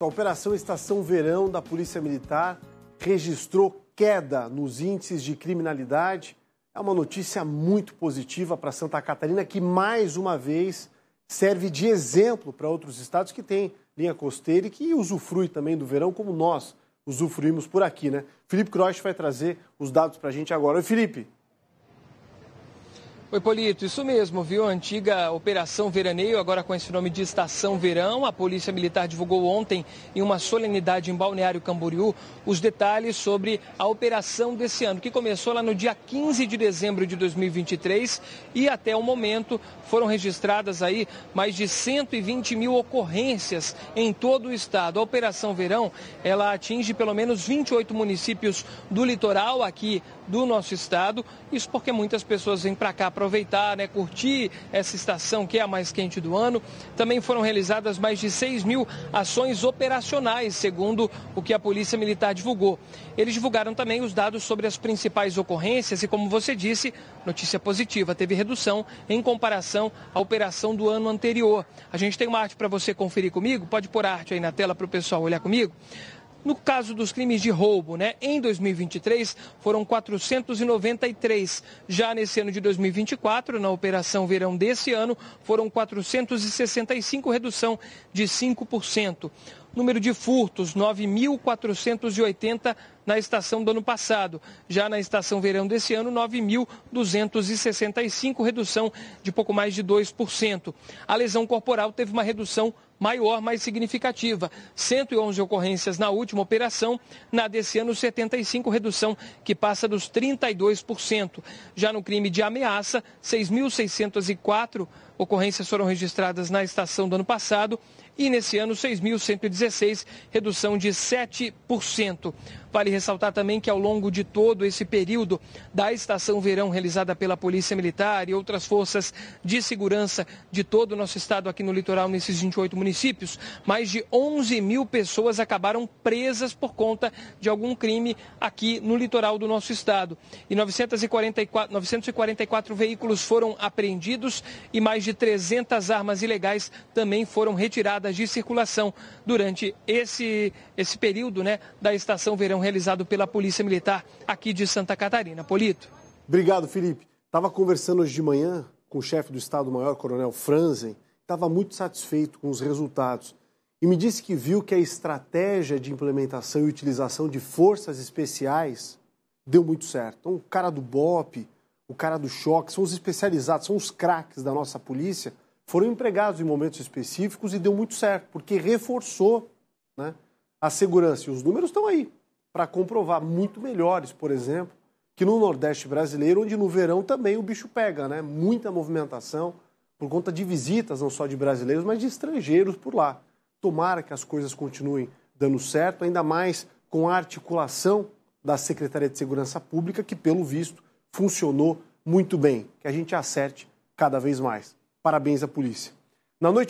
A Operação Estação Verão da Polícia Militar registrou queda nos índices de criminalidade. É uma notícia muito positiva para Santa Catarina, que mais uma vez serve de exemplo para outros estados que têm linha costeira e que usufrui também do verão, como nós usufruímos por aqui, né? Felipe Croix vai trazer os dados para a gente agora. Oi, Felipe. Oi, Polito, isso mesmo, viu? A antiga Operação Veraneio, agora com esse nome de Estação Verão. A Polícia Militar divulgou ontem, em uma solenidade em Balneário Camboriú, os detalhes sobre a operação desse ano, que começou lá no dia 15 de dezembro de 2023 e até o momento foram registradas aí mais de 120 mil ocorrências em todo o estado. A Operação Verão, ela atinge pelo menos 28 municípios do litoral aqui do nosso estado. Isso porque muitas pessoas vêm para cá aproveitar, né, curtir essa estação que é a mais quente do ano. Também foram realizadas mais de 6 mil ações operacionais, segundo o que a Polícia Militar divulgou. Eles divulgaram também os dados sobre as principais ocorrências e, como você disse, notícia positiva, teve redução em comparação à operação do ano anterior. A gente tem uma arte para você conferir comigo, pode pôr a arte aí na tela para o pessoal olhar comigo. No caso dos crimes de roubo, né, em 2023 foram 493. Já nesse ano de 2024, na operação verão desse ano, foram 465, redução de 5%. Número de furtos, 9.480 na estação do ano passado. Já na estação verão desse ano, 9.265, redução de pouco mais de 2%. A lesão corporal teve uma redução maior, mais significativa. 111 ocorrências na última operação, na desse ano 75, redução que passa dos 32%. Já no crime de ameaça, 6.604 ocorrências foram registradas na estação do ano passado e nesse ano 6.116, redução de 7%. Vale ressaltar também que ao longo de todo esse período da estação verão realizada pela Polícia Militar e outras forças de segurança de todo o nosso estado aqui no litoral, nesses 28 municípios, mais de 11 mil pessoas acabaram presas por conta de algum crime aqui no litoral do nosso estado. E 944, 944 veículos foram apreendidos e mais de 300 armas ilegais também foram retiradas de circulação durante esse, esse período né, da estação verão realizado pela Polícia Militar aqui de Santa Catarina. Polito. Obrigado, Felipe. Estava conversando hoje de manhã com o chefe do Estado-Maior, Coronel Franzen, estava muito satisfeito com os resultados e me disse que viu que a estratégia de implementação e utilização de forças especiais deu muito certo. O cara do BOP, o cara do choque, são os especializados, são os craques da nossa polícia, foram empregados em momentos específicos e deu muito certo, porque reforçou né, a segurança. E os números estão aí para comprovar, muito melhores, por exemplo, que no Nordeste brasileiro, onde no verão também o bicho pega, né? Muita movimentação por conta de visitas, não só de brasileiros, mas de estrangeiros por lá. Tomara que as coisas continuem dando certo, ainda mais com a articulação da Secretaria de Segurança Pública, que, pelo visto, funcionou muito bem. Que a gente acerte cada vez mais. Parabéns à polícia. Na noite